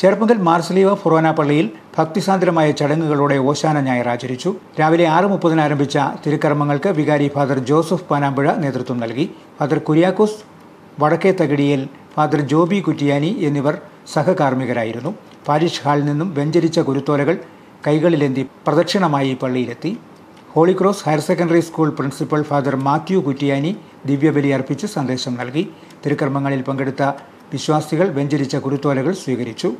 ചേർപ്പങ്കൽ മാർസലീവ ഫുറോന പള്ളിയിൽ ഭക്തിസാന്ദ്രമായ ചടങ്ങുകളോടെ ഓശാന ഞായർ ആചരിച്ചു. രാവിലെ ആറ് മുപ്പതിന് ആരംഭിച്ച തിരുക്കർമ്മങ്ങൾക്ക് വികാരി ഫാദർ ജോസഫ് പാനാമ്പുഴ നേതൃത്വം നൽകി. ഫാദർ കുര്യാക്കോസ് വടക്കേ തകിടിയിൽ ഫാദർ ജോബി കുറ്റിയാനി എന്നിവർ സഹകാർമ്മികരായിരുന്നു. പാരിഷ് ഹാളിൽ നിന്നും വെഞ്ചരിച്ച കുരുത്തോലകൾ കൈകളിലെന്തി പ്രദക്ഷിണമായി പള്ളിയിലെത്തി. Holy cross higher secondary school principal father Mathew Kuttiyani ദിവ്യബലി അർപ്പിച്ച് സന്ദേശം നൽകി. തിരുക്കർമ്മങ്ങളിൽ പങ്കെടുത്ത വിശ്വാസികൾ വെഞ്ചരിച്ച കുരുത്തോലകൾ സ്വീകരിച്ചു.